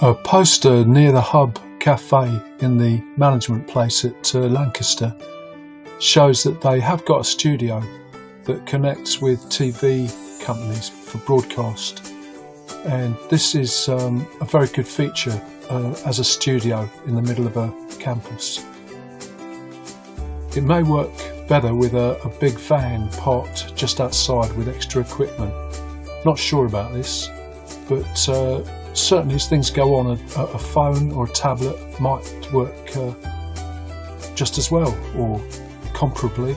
A poster near the Hub Cafe in the management place at uh, Lancaster shows that they have got a studio that connects with TV companies for broadcast. And this is um, a very good feature uh, as a studio in the middle of a campus. It may work better with a, a big van parked just outside with extra equipment. Not sure about this, but uh, certainly as things go on, a, a, phone or a tablet might work uh, just as well or comparably.